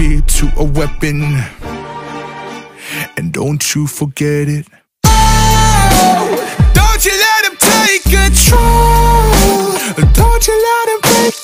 fear to a weapon. And don't you forget it. Don't you let him take control. Don't you let him break